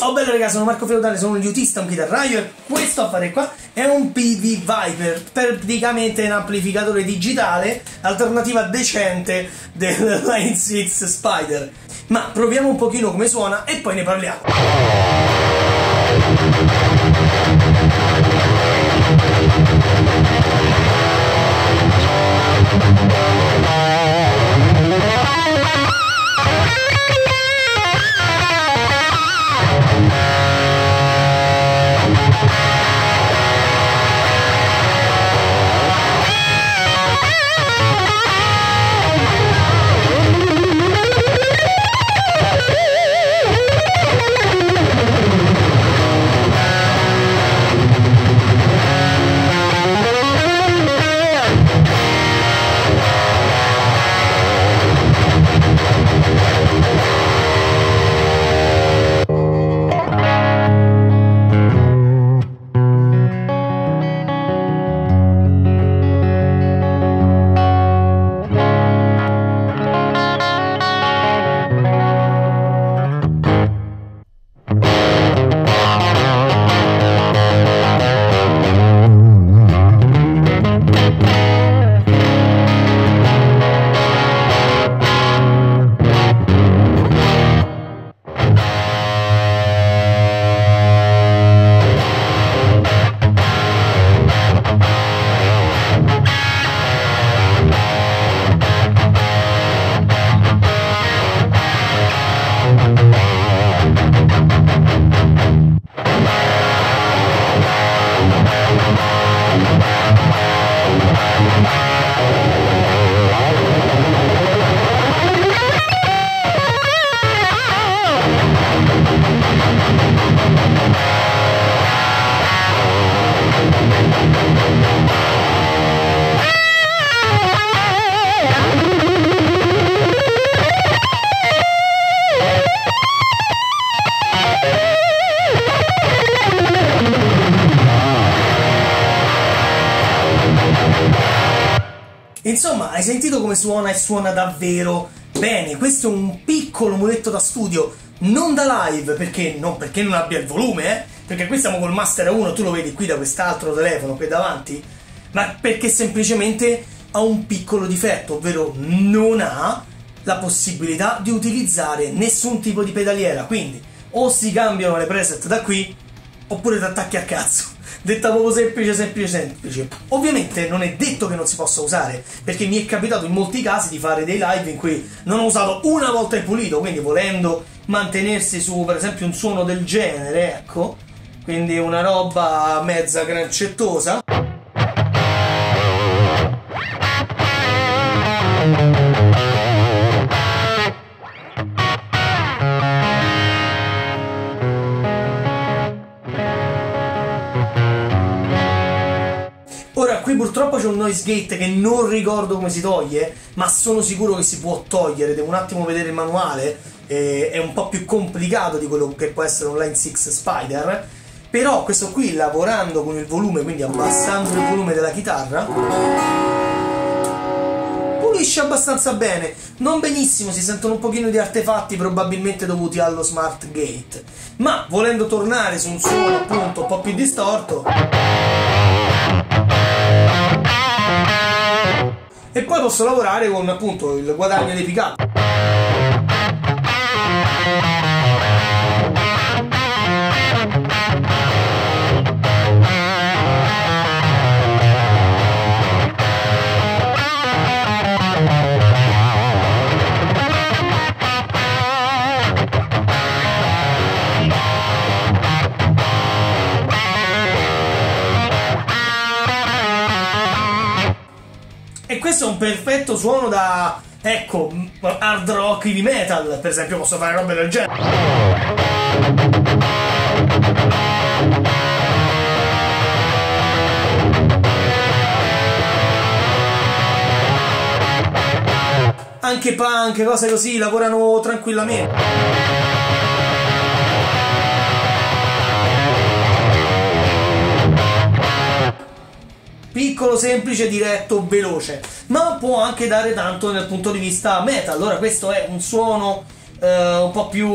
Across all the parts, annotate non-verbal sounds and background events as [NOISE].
Oh bello ragazzi, sono Marco Feudale, sono un liutista, un chitarraio e questo affare qua è un PV Viper, praticamente un amplificatore digitale, alternativa decente del Line 6 Spider. Ma proviamo un pochino come suona e poi ne parliamo. Insomma, hai sentito come suona e suona davvero bene. Questo è un piccolo muletto da studio, non da live, perché non, perché non abbia il volume, eh? Perché qui siamo col Master 1, tu lo vedi qui da quest'altro telefono qui davanti, ma perché semplicemente ha un piccolo difetto, ovvero non ha la possibilità di utilizzare nessun tipo di pedaliera. Quindi o si cambiano le preset da qui, oppure ti attacchi a cazzo detta proprio semplice, semplice, semplice. Ovviamente non è detto che non si possa usare, perché mi è capitato in molti casi di fare dei live in cui non ho usato una volta il pulito, quindi volendo mantenersi su per esempio un suono del genere, ecco, quindi una roba mezza grancettosa. Noise gate che non ricordo come si toglie, ma sono sicuro che si può togliere, devo un attimo vedere il manuale, eh, è un po' più complicato di quello che può essere un Line 6 Spider, però questo qui lavorando con il volume, quindi abbassando il volume della chitarra, pulisce abbastanza bene, non benissimo, si sentono un pochino di artefatti probabilmente dovuti allo smart gate, ma volendo tornare su un suono appunto un po' più distorto e poi posso lavorare con appunto il guadagno dei pick perfetto suono da, ecco, hard rock heavy metal, per esempio posso fare robe del genere. Anche punk, cose così, lavorano tranquillamente. piccolo, semplice, diretto, veloce, ma può anche dare tanto dal punto di vista metal. Allora questo è un suono eh, un po' più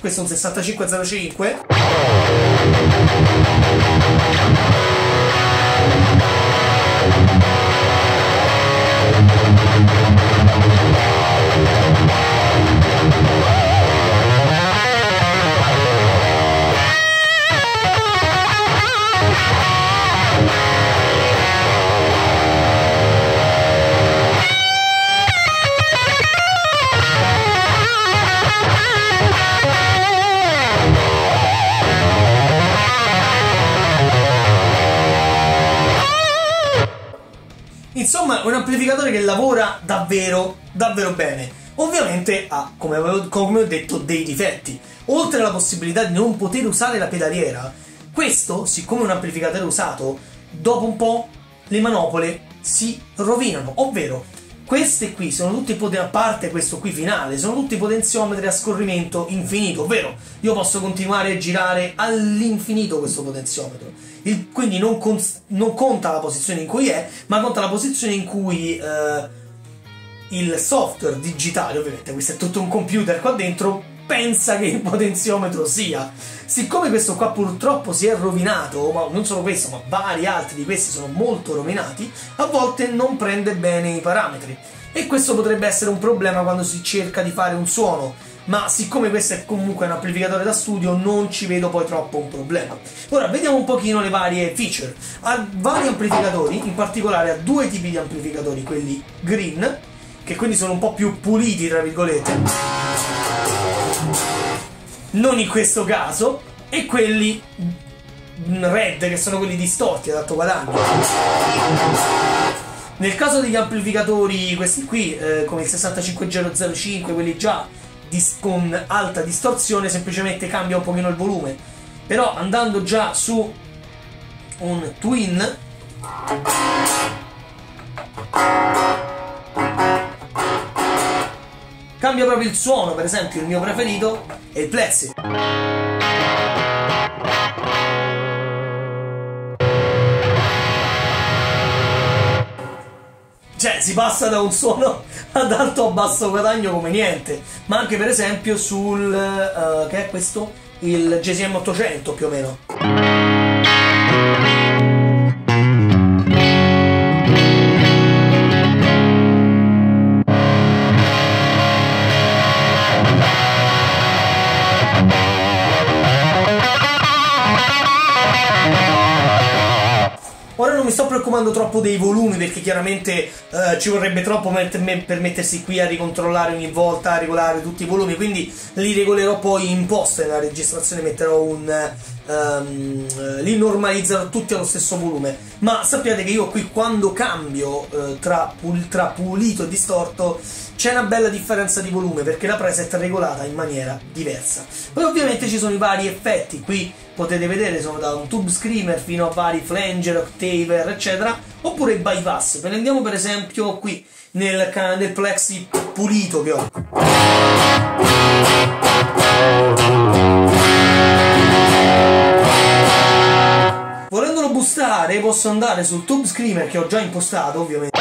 questo è un 6505 Amplificatore che lavora davvero, davvero bene. Ovviamente ha, come, avevo, come ho detto, dei difetti. Oltre alla possibilità di non poter usare la pedaliera, questo, siccome un amplificatore usato, dopo un po' le manopole si rovinano, ovvero queste qui sono tutti potenti, a parte questo qui finale, sono tutti potenziometri a scorrimento infinito, ovvero io posso continuare a girare all'infinito questo potenziometro. Il, quindi non, con, non, conta la posizione in cui è, ma conta la posizione in cui eh, il software digitale, ovviamente questo è tutto un computer qua dentro, pensa che il potenziometro sia. Siccome questo qua purtroppo si è rovinato, ma non solo questo, ma vari altri di questi sono molto rovinati, a volte non prende bene i parametri. E questo potrebbe essere un problema quando si cerca di fare un suono, ma siccome questo è comunque un amplificatore da studio non ci vedo poi troppo un problema. Ora vediamo un pochino le varie feature. Ha vari amplificatori, in particolare ha due tipi di amplificatori, quelli green, che quindi sono un po' più puliti tra virgolette non in questo caso, e quelli red, che sono quelli distorti ad alto guadagno. Nel caso degli amplificatori, questi qui, eh, come il 65005, quelli già con alta distorsione, semplicemente cambia un pochino il volume. Però andando già su un twin cambia proprio il suono, per esempio il mio preferito è il Plexi. Cioè, si passa da un suono [LAUGHS] ad alto a basso guadagno come niente, ma anche per esempio sul... Uh, che è questo? Il GSM 800 più o meno. Preoccupando troppo dei volumi perché chiaramente eh, ci vorrebbe troppo per mettersi qui a ricontrollare ogni volta, a regolare tutti i volumi, quindi li regolerò poi in post nella registrazione, metterò un... Um, li normalizzerò tutti allo stesso volume ma sappiate che io qui quando cambio uh, tra, pul tra pulito e distorto c'è una bella differenza di volume perché la preset è regolata in maniera diversa. Poi ovviamente ci sono i vari effetti, qui potete vedere sono da un tube screamer fino a vari flanger, octaver, eccetera, oppure i bypass. Prendiamo per esempio qui nel, nel plexi pulito che ho. Volendolo boostare posso andare sul tube screamer che ho già impostato ovviamente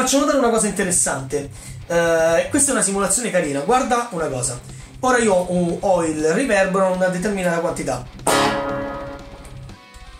faccio notare una cosa interessante. Uh, questa è una simulazione carina. Guarda una cosa. Ora io ho, ho il riverbero a una determinata quantità.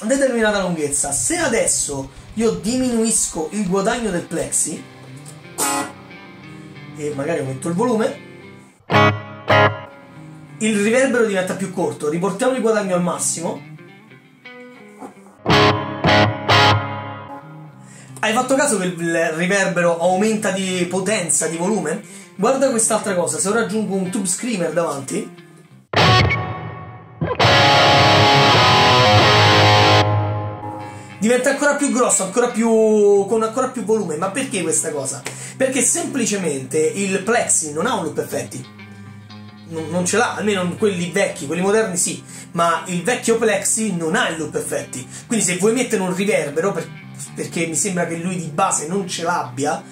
Una determinata lunghezza. Se adesso io diminuisco il guadagno del plexi e magari aumento il volume il riverbero diventa più corto, riportiamo il guadagno al massimo. Hai fatto caso che il riverbero aumenta di potenza, di volume? Guarda quest'altra cosa, se ora aggiungo un tube screamer davanti, diventa ancora più grosso, ancora più, con ancora più volume. Ma perché questa cosa? Perché semplicemente il plexi non ha un loop effetti non, non, ce l'ha, almeno quelli vecchi, quelli moderni sì, ma il vecchio Plexi non ha il loop effetti. Quindi se vuoi mettere un riverbero, per, perché mi sembra che lui di base non ce l'abbia,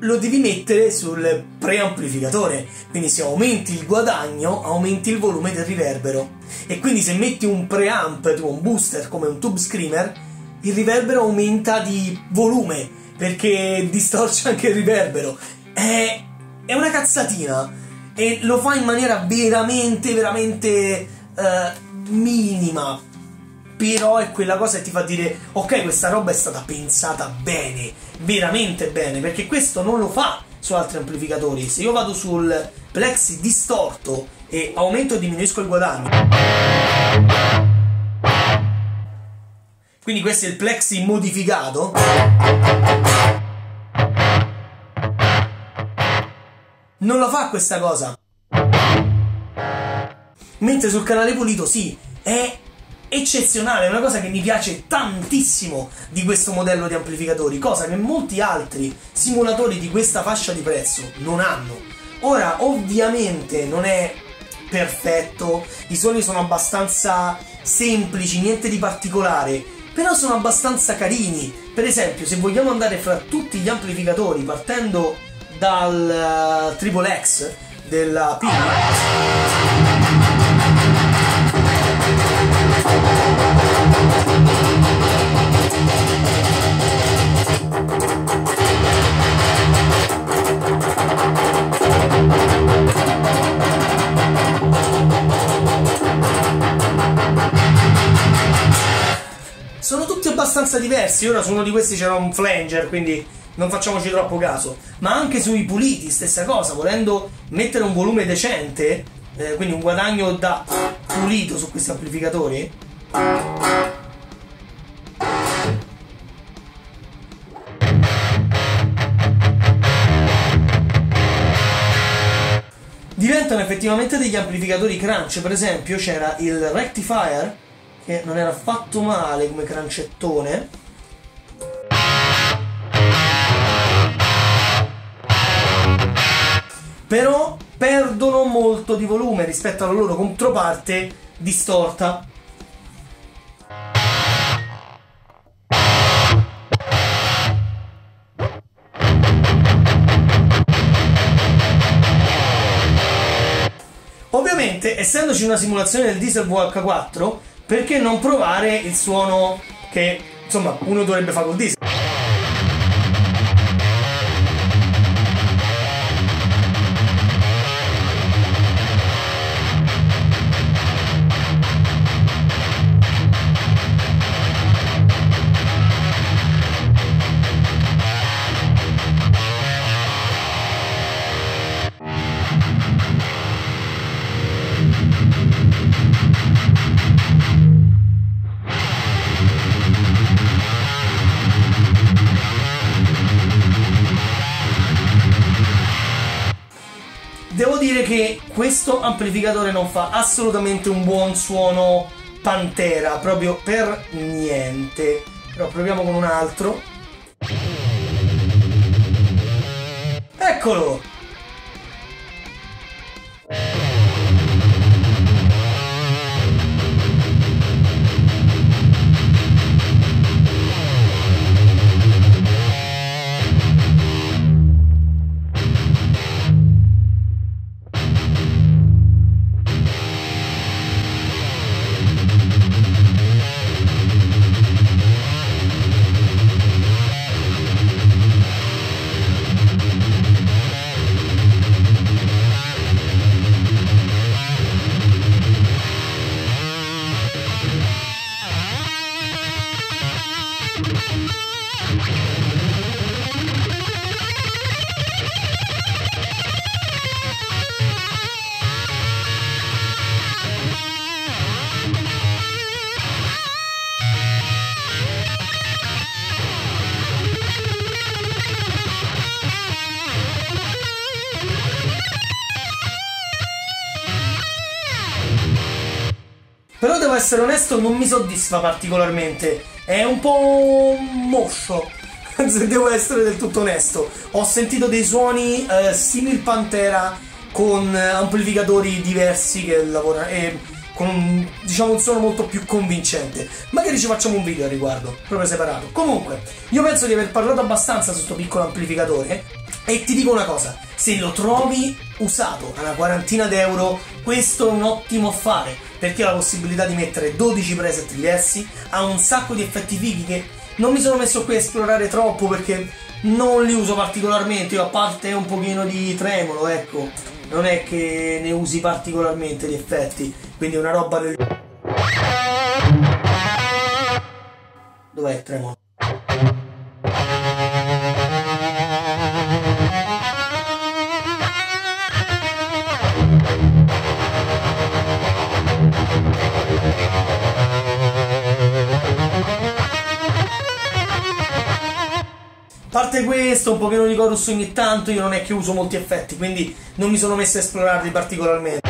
lo devi mettere sul preamplificatore. Quindi se aumenti il guadagno, aumenti il volume del riverbero. E quindi se metti un preamp, un booster come un tube screamer, il riverbero aumenta di volume perché distorce [LAUGHS] anche il riverbero. È, è una cazzatina e lo fa in maniera veramente, veramente uh, minima. Però è quella cosa che ti fa dire: ok, questa roba è stata pensata bene, veramente bene, perché questo non lo fa su altri amplificatori. Se io vado sul plexi distorto e aumento o diminuisco il guadagno. Quindi questo è il plexi modificato. Non lo fa questa cosa. Mentre sul canale pulito sì, è eccezionale, è una cosa che mi piace tantissimo di questo modello di amplificatori, cosa che molti altri simulatori di questa fascia di prezzo non hanno. Ora, ovviamente non è perfetto, i suoni sono abbastanza semplici, niente di particolare, però sono abbastanza carini. Per esempio, se vogliamo andare fra tutti gli amplificatori partendo dal uh, Triple X della P abbastanza diversi. Ora su uno di questi c'era un flanger, quindi non facciamoci troppo caso. Ma anche sui puliti, stessa cosa, volendo mettere un volume decente, eh, quindi un guadagno da pulito su questi amplificatori. Diventano effettivamente degli amplificatori crunch, per esempio c'era il rectifier che non era affatto male come crancettone. Però perdono molto di volume rispetto alla loro controparte distorta. Ovviamente, essendoci una simulazione del diesel VH4, perché non provare il suono che insomma uno dovrebbe fare col disco? Questo amplificatore non fa assolutamente un buon suono Pantera, proprio per niente. Però proviamo con un altro. Eccolo! Però devo essere onesto, non mi soddisfa particolarmente. È un po' moscio. [LAUGHS] Se devo essere del tutto onesto. Ho sentito dei suoni eh, simil Pantera con amplificatori diversi che lavorano. E con diciamo, un suono molto più convincente. Magari ci facciamo un video al riguardo, proprio separato. Comunque, io penso di aver parlato abbastanza su questo piccolo amplificatore e ti dico una cosa, se lo trovi usato a una quarantina d'euro, questo è un ottimo affare, perché ha la possibilità di mettere 12 preset diversi, ha un sacco di effetti fighi che non mi sono messo qui a esplorare troppo perché non li uso particolarmente, io a parte un pochino di tremolo, ecco, non è che ne usi particolarmente gli effetti, quindi è una roba del... Dov'è il tremolo? Parte questo, un pochino di chorus ogni tanto, io non è che uso molti effetti, quindi non mi sono messo a esplorarli particolarmente.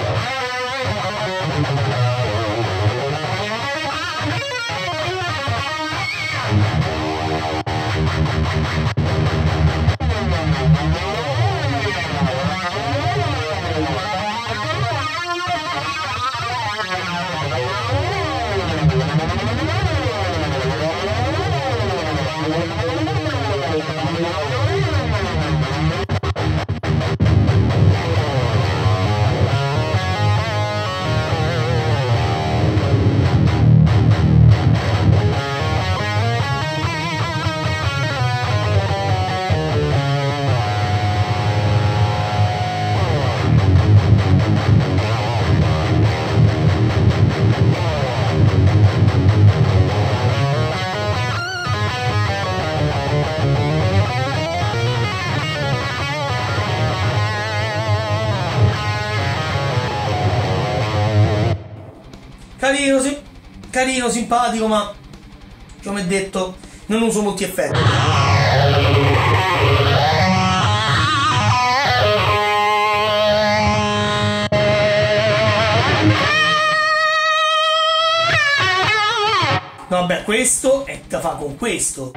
Carino, sì. Carino, simpatico, ma come detto, non uso molti effetti. Vabbè, questo è da fa con questo.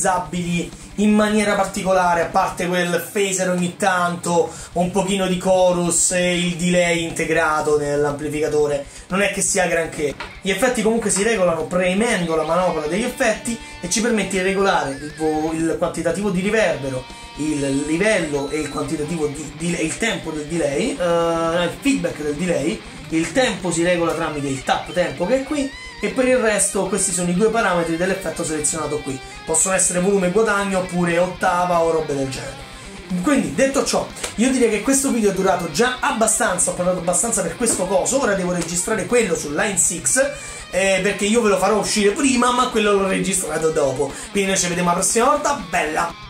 Utilizzabili in maniera particolare, a parte quel phaser ogni tanto, un pochino di chorus e il delay integrato nell'amplificatore. Non è che sia granché. Gli effetti comunque si regolano premendo la manopola degli effetti e ci permette di regolare il, quantitativo di riverbero, il livello e il quantitativo di, di il tempo del delay, uh, il feedback del delay. Il tempo si regola tramite il tap tempo che è qui e per il resto questi sono i due parametri dell'effetto selezionato qui. Possono essere volume guadagno oppure ottava o robe del genere. Quindi, detto ciò, io direi che questo video è durato già abbastanza, ho parlato abbastanza per questo coso, ora devo registrare quello su Line 6, eh, perché io ve lo farò uscire prima, ma quello l'ho registrato dopo. Quindi noi ci vediamo la prossima volta, bella!